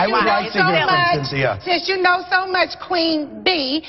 I would like to so hear from Cynthia. Since you know so much, Queen B,